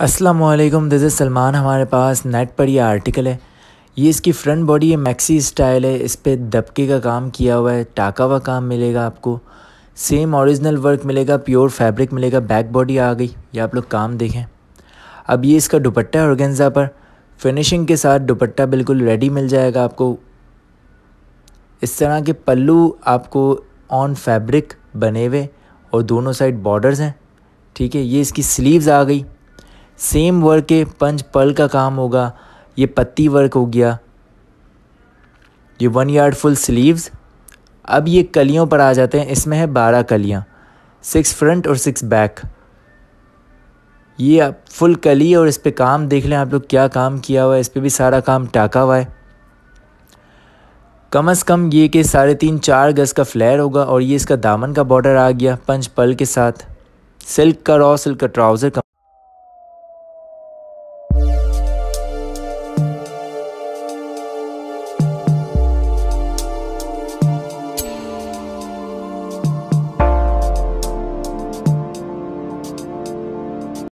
Aslam this is Salman हमारे पास net पर ये आर्टिकल है। ये इसकी फ्रंट बॉडी है मैक्सी स्टाइल है, इस पर दबके का काम किया हुआ है, टाका हुआ काम मिलेगा आपको। सेम ओरिजिनल वर्क मिलेगा प्योर फैब्रिक मिलेगा बैक बॉडी आ गई, ये आप लोग काम देखें। अब ये इसका दुपट्टा है ऑर्गेन्जा पर फिनिशिंग के साथ दुपट्टा बिल्कुल रेडी मिल जाएगा आपको। इस तरह के पल्लू आपको ऑन फैब्रिक बने हुए और दोनों साइड बॉर्डर्स हैं। ठीक है, ये इसकी स्लीव्स आ गई। सेम वर्क है पंच पल का काम होगा, ये पत्ती वर्क हो गया। ये वन यार्ड फुल स्लीव्स अब ये कलियों पर आ जाते हैं, इसमें है बारह कलियाँ सिक्स फ्रंट और सिक्स बैक ये आप फुल कली और इस पर काम देख लें, आप लोग क्या काम किया हुआ है, इस पर भी सारा काम टाका हुआ है। कम अज़ कम ये कि साढ़े तीन चार गज़ का फ्लेयर होगा और ये इसका दामन का बॉर्डर आ गया पंच पल के साथ। सिल्क का रॉ सिल्क का ट्राउज़र का